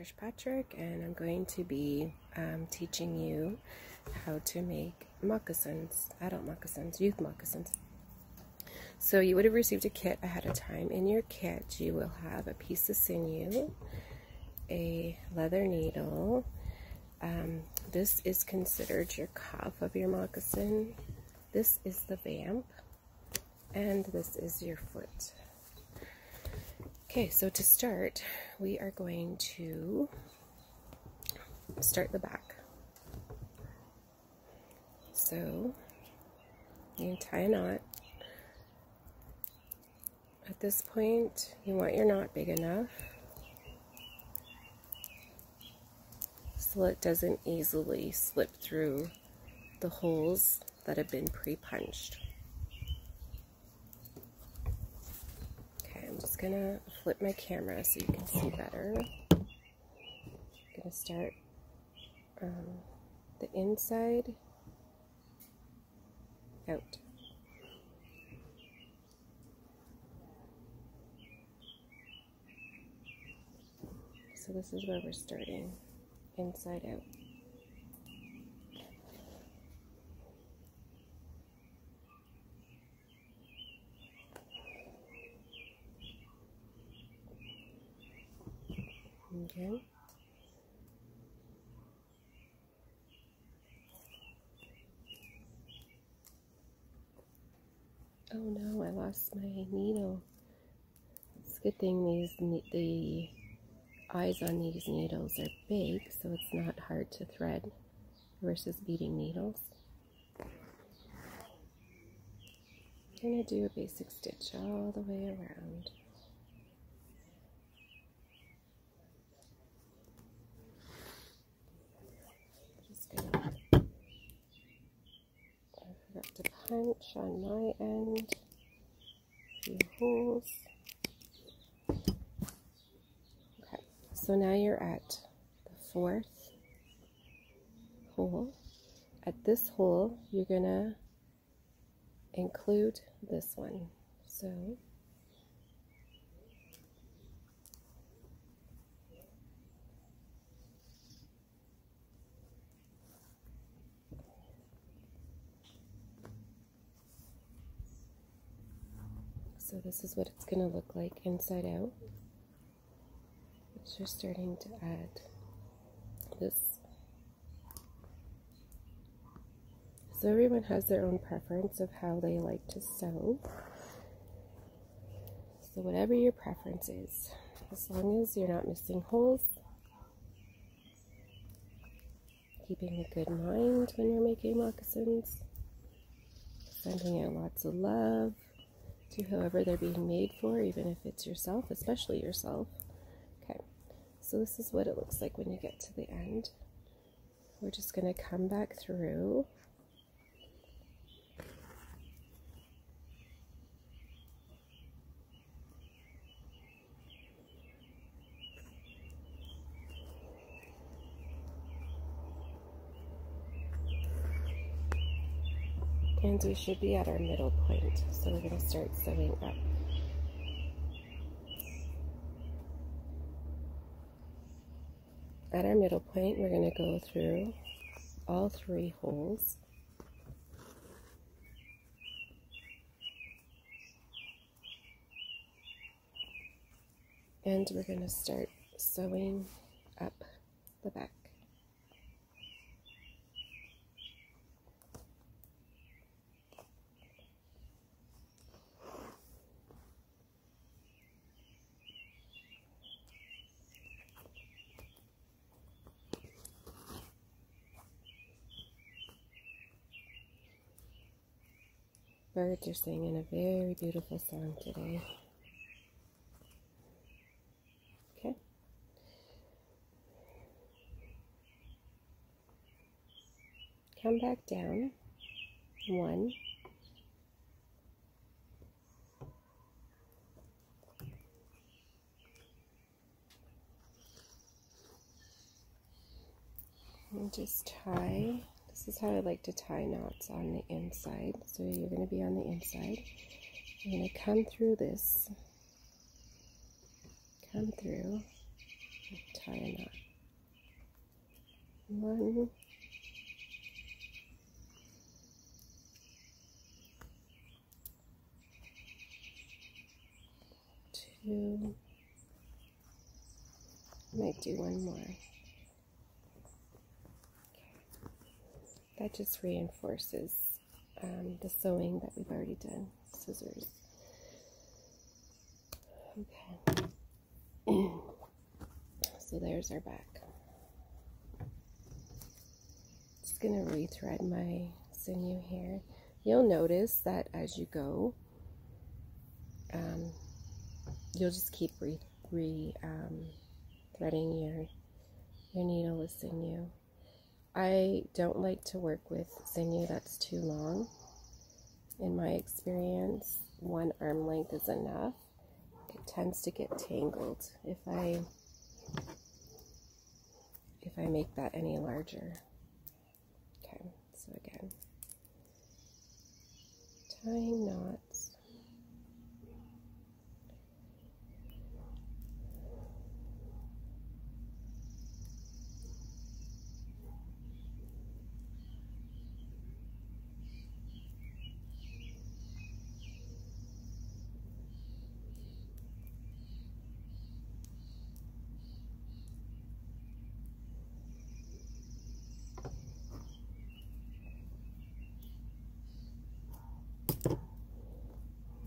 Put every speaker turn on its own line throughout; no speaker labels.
Trish Patrick, and I'm going to be um, teaching you how to make moccasins, adult moccasins, youth moccasins. So you would have received a kit ahead of time. In your kit, you will have a piece of sinew, a leather needle. Um, this is considered your cuff of your moccasin. This is the vamp, and this is your foot. Okay, so to start, we are going to start the back. So, you tie a knot. At this point, you want your knot big enough so it doesn't easily slip through the holes that have been pre-punched. Okay, I'm just gonna flip my camera so you can see better. I'm gonna start um, the inside out. So this is where we're starting, inside out. Okay. Oh no, I lost my needle. It's a good thing these the eyes on these needles are big, so it's not hard to thread versus beading needles. I'm going to do a basic stitch all the way around. Punch on my end, a few holes. Okay, so now you're at the fourth hole. At this hole, you're gonna include this one. So So this is what it's going to look like inside out. It's just starting to add this. So everyone has their own preference of how they like to sew. So whatever your preference is, as long as you're not missing holes, keeping a good mind when you're making moccasins, sending out lots of love, to whoever they're being made for, even if it's yourself, especially yourself. Okay, so this is what it looks like when you get to the end. We're just going to come back through and we should be at our middle point. So we're going to start sewing up. At our middle point, we're going to go through all three holes. And we're going to start sewing up the back. Birds are singing a very beautiful song today. Okay. Come back down. One. And just tie this is how I like to tie knots on the inside. So you're going to be on the inside. You're going to come through this, come through, tie a knot. One, two, might do one more. That just reinforces um, the sewing that we've already done. Scissors. Okay. so there's our back. Just going to rethread my sinew here. You'll notice that as you go, um, you'll just keep re, re um, threading your your needle with sinew. I don't like to work with sinew that's too long. In my experience, one arm length is enough. It tends to get tangled if I if I make that any larger. Okay, so again, tying knots.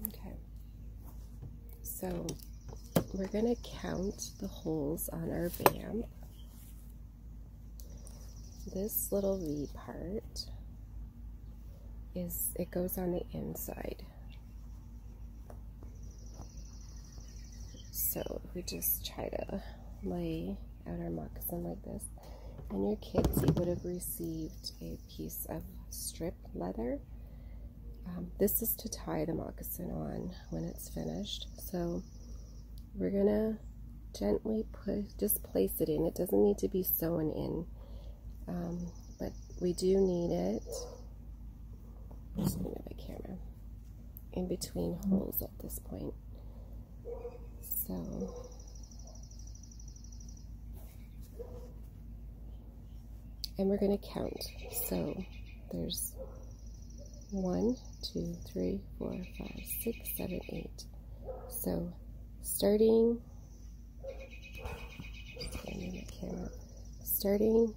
Okay, so we're going to count the holes on our vamp. This little V part is, it goes on the inside. So we just try to lay out our moccasin like this. And your kids, you would have received a piece of strip leather um, this is to tie the moccasin on when it's finished. So we're gonna gently put, just place it in. It doesn't need to be sewn in, um, but we do need it. I'm just my camera in between holes at this point. So. And we're going to count. So there's one, two, three, four, five, six, seven, eight. So starting, starting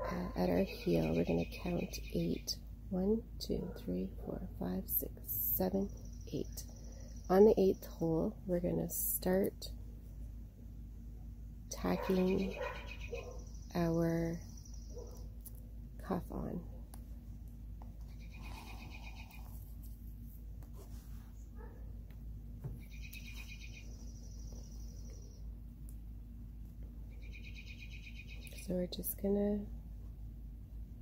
uh, at our heel, we're going to count eight. One, two, three, four, five, six, seven, eight. On the eighth hole, we're going to start tacking our cuff on. So we're just gonna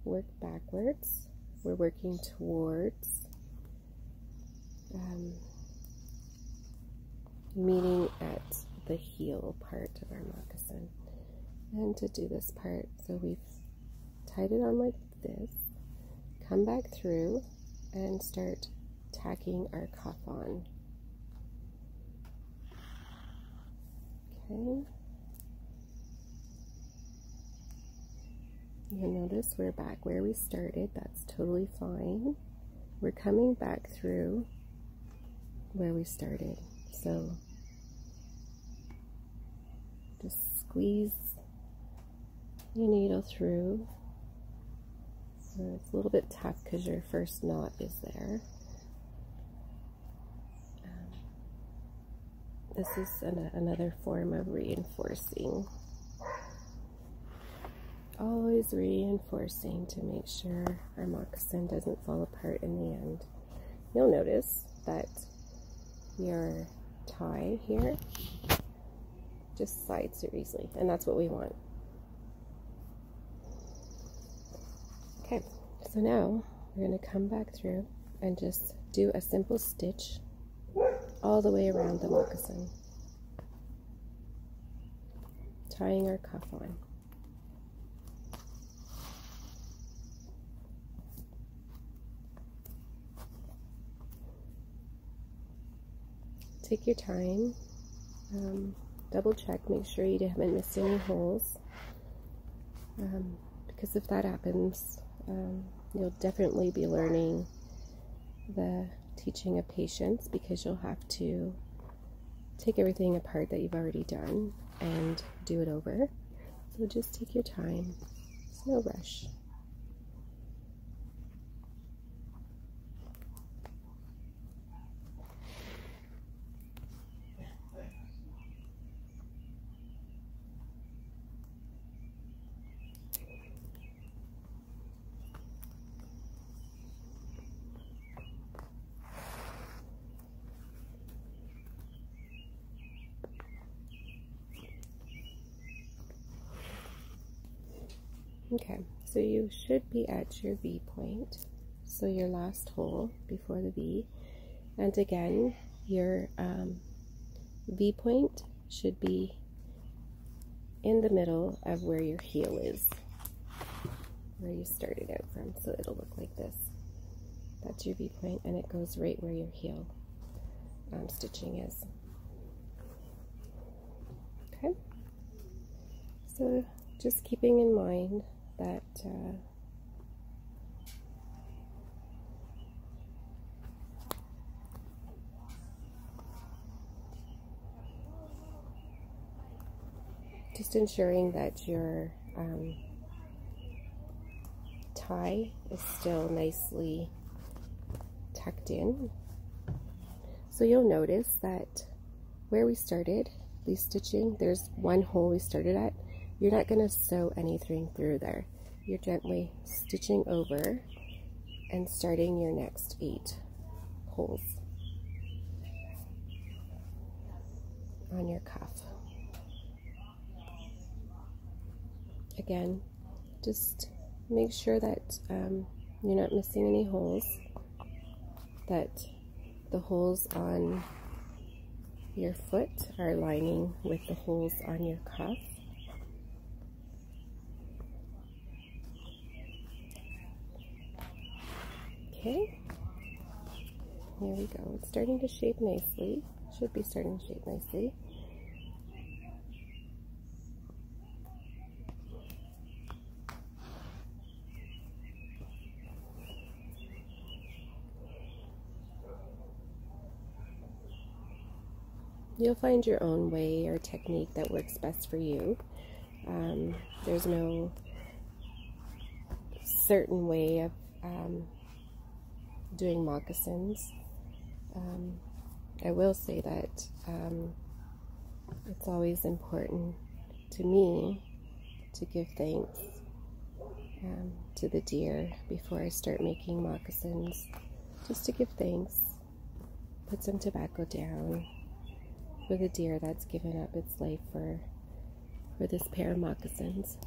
work backwards. We're working towards um, meeting at the heel part of our moccasin. And to do this part, so we've tied it on like this, come back through and start tacking our cuff on. Okay. You'll notice we're back where we started. That's totally fine. We're coming back through where we started. So just squeeze your needle through. So it's a little bit tough because your first knot is there. Um, this is an, another form of reinforcing always reinforcing to make sure our moccasin doesn't fall apart in the end. You'll notice that your tie here just slides so easily, and that's what we want. Okay, so now we're going to come back through and just do a simple stitch all the way around the moccasin, tying our cuff on. Take your time um, double check, make sure you haven't missed any holes. Um, because if that happens, um, you'll definitely be learning the teaching of patience because you'll have to take everything apart that you've already done and do it over. So just take your time. There's no rush. Okay, so you should be at your V point, so your last hole before the V. And again, your um, V point should be in the middle of where your heel is, where you started out from. So it'll look like this. That's your V point, and it goes right where your heel um, stitching is. Okay, so just keeping in mind that uh, just ensuring that your um, tie is still nicely tucked in. So you'll notice that where we started, the stitching, there's one hole we started at you're not going to sew anything through there. You're gently stitching over and starting your next eight holes on your cuff. Again, just make sure that um, you're not missing any holes, that the holes on your foot are lining with the holes on your cuff. Okay, here we go. It's starting to shape nicely. Should be starting to shape nicely. You'll find your own way or technique that works best for you. Um, there's no certain way of um, doing moccasins. Um, I will say that um, it's always important to me to give thanks um, to the deer before I start making moccasins. Just to give thanks, put some tobacco down for the deer that's given up its life for, for this pair of moccasins.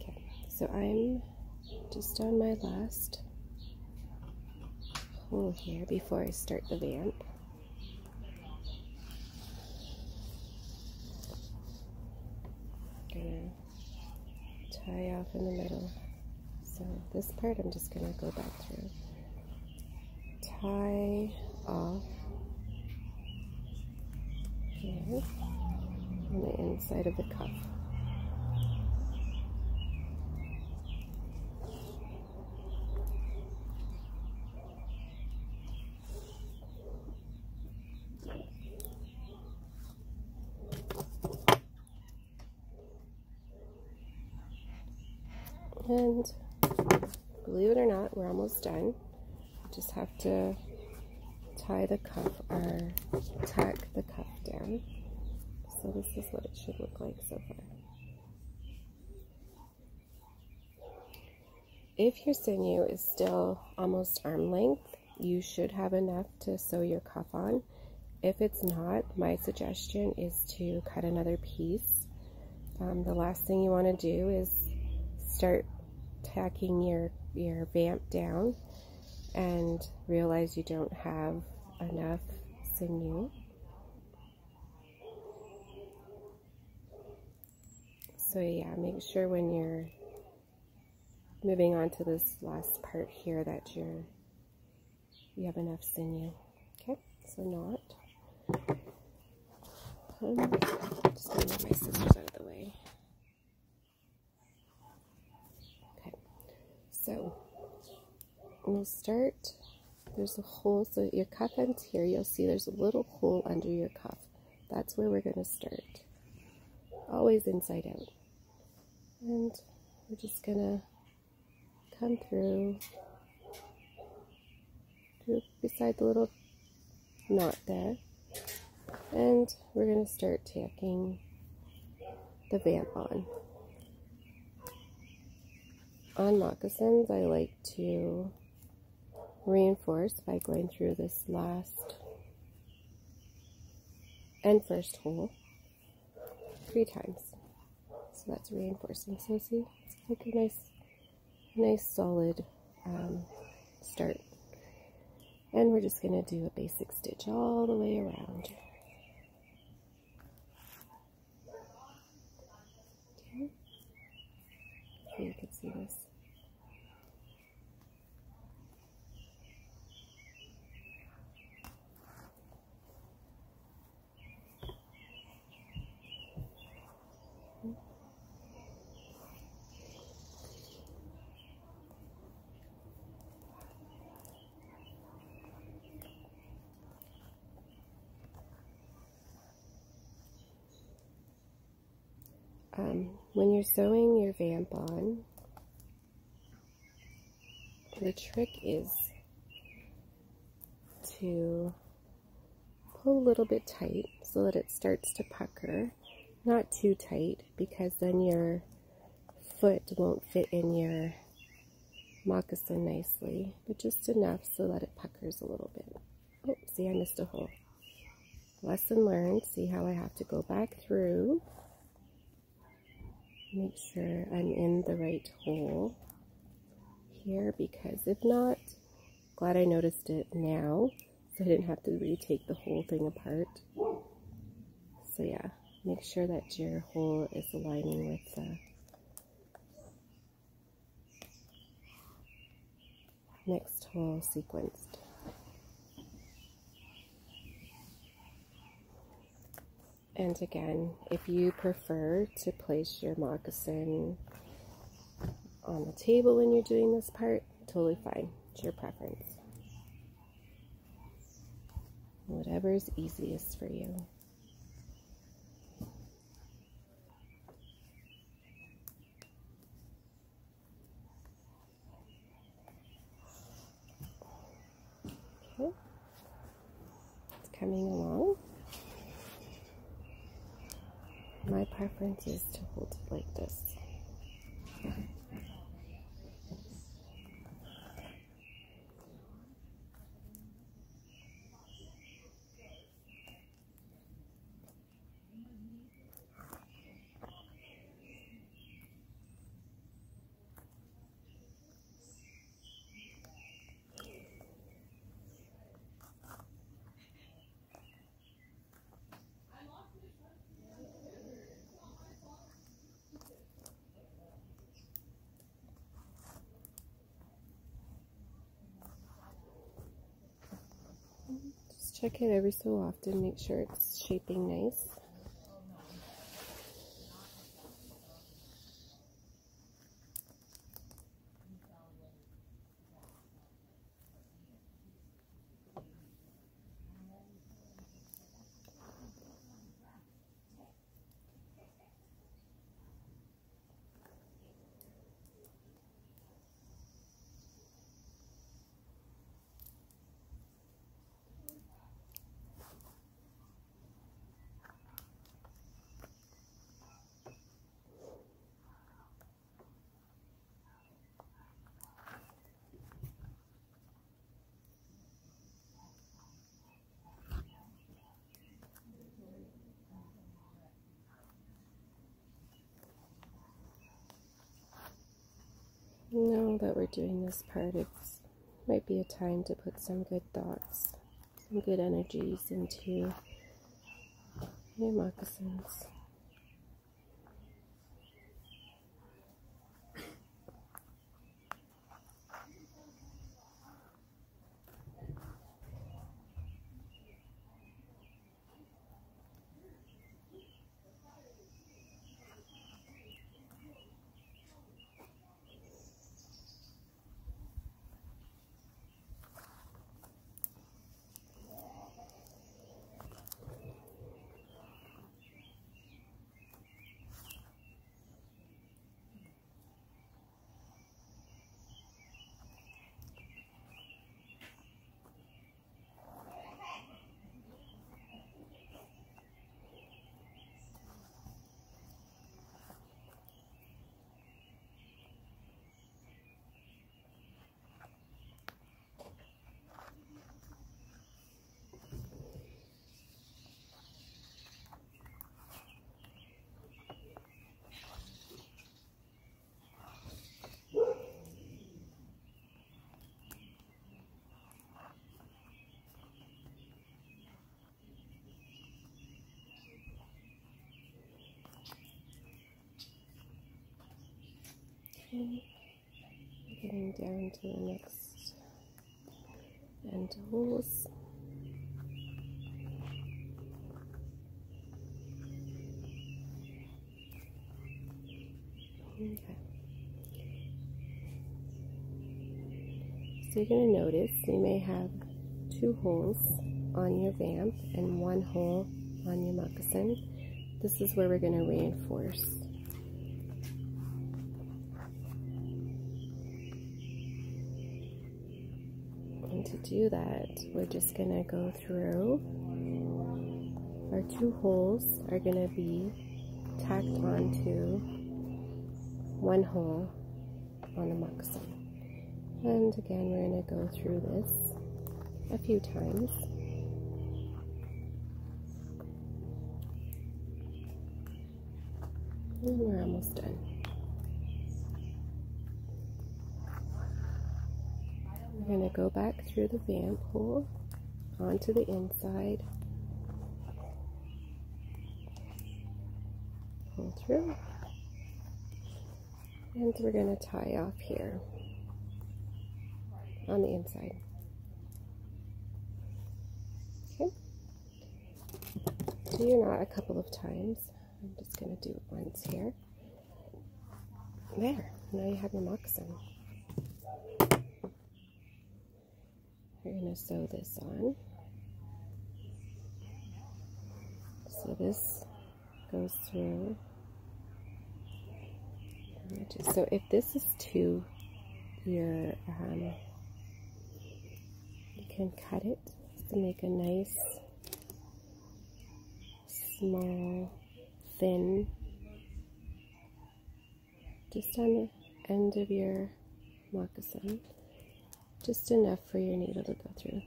Okay. So I'm just on my last hole here before I start the vamp. Gonna tie off in the middle. So this part I'm just gonna go back through. Tie off here on the inside of the cuff. And believe it or not, we're almost done. Just have to tie the cuff or tack the cuff down. So this is what it should look like so far. If your sinew is still almost arm length, you should have enough to sew your cuff on. If it's not, my suggestion is to cut another piece. Um, the last thing you want to do is start tacking your, your vamp down and realize you don't have enough sinew. So yeah, make sure when you're moving on to this last part here that you're you have enough sinew. Okay, so knot. Um, just gonna move my scissors out of the way. Okay, so we'll start. There's a hole, so your cuff ends here. You'll see there's a little hole under your cuff. That's where we're going to start. Always inside out. And we're just to come through, beside the little knot there. And we're to start tacking the vamp on. On moccasins, I like to reinforce by going through this last and first hole three times. That's reinforcing. So see, it's like a nice, nice solid um, start. And we're just going to do a basic stitch all the way around. Okay. So you can see this. Um, when you're sewing your vamp on, the trick is to pull a little bit tight so that it starts to pucker. Not too tight because then your foot won't fit in your moccasin nicely, but just enough so that it puckers a little bit. Oh, see, I missed a hole. Lesson learned. See how I have to go back through make sure I'm in the right hole here because if not, glad I noticed it now so I didn't have to retake the whole thing apart. So yeah, make sure that your hole is aligning with the next hole sequenced. And again, if you prefer to place your moccasin on the table when you're doing this part, totally fine. It's your preference. Whatever is easiest for you. Okay. It's coming along. My preference is to hold it like this. Check it every so often, make sure it's shaping nice. Now that we're doing this part, it might be a time to put some good thoughts, some good energies into your moccasins. Okay. Getting down to the next end holes. Okay. So you're going to notice you may have two holes on your vamp and one hole on your moccasin. This is where we're going to reinforce. Do that, we're just to go through. Our two holes are to be tacked onto one hole on the moccasin. And again, we're to go through this a few times. And we're almost done. We're going to go back through the vamp hole onto the inside. Pull through. And we're going to tie off here on the inside. Okay. Do your knot a couple of times. I'm just going to do it once here. There. Now you have your moccasin. We're going to sew this on. So this goes through so if this is to your, um, you can cut it to make a nice, small, thin, just on the end of your moccasin, just enough for your needle to go through.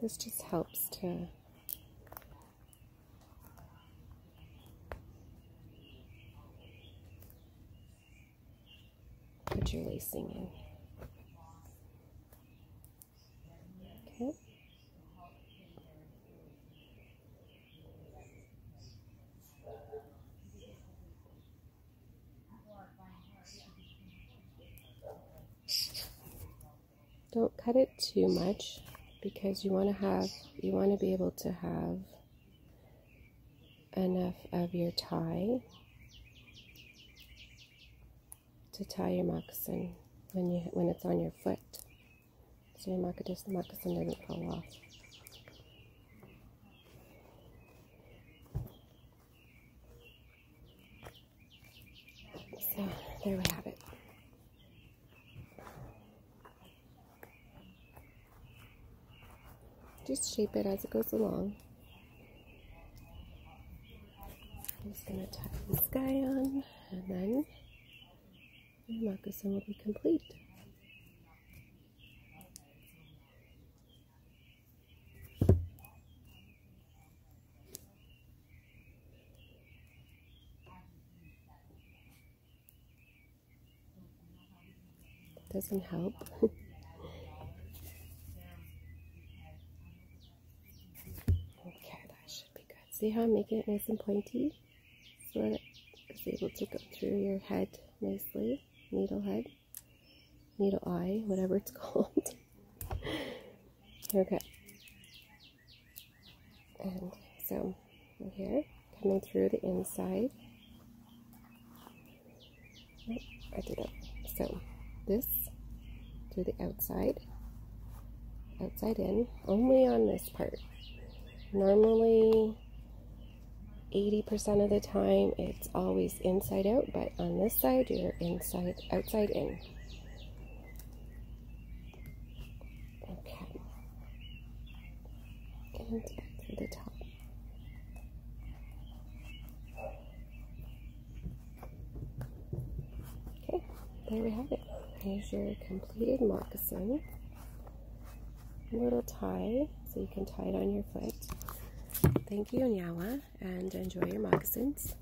This just helps to put your lacing in. Okay. Don't cut it too much because you want to have you want to be able to have enough of your tie to tie your moccasin when you when it's on your foot. So your moccasin, moccasin doesn't fall off. So there we have it Just shape it as it goes along. I'm just going to tie this guy on and then your moccasin will be complete. Doesn't help. See how I'm making it nice and pointy? So that it's able to go through your head nicely. Needle head, needle eye, whatever it's called. okay. And so, right here, coming through the inside. Oh, I did it. So, this to the outside, outside in, only on this part. Normally, 80% of the time it's always inside out, but on this side you're inside outside in. Okay. And through the top. Okay, there we have it. Here's your completed moccasin. Little tie, so you can tie it on your foot. Thank you, Nyawa, and enjoy your moccasins.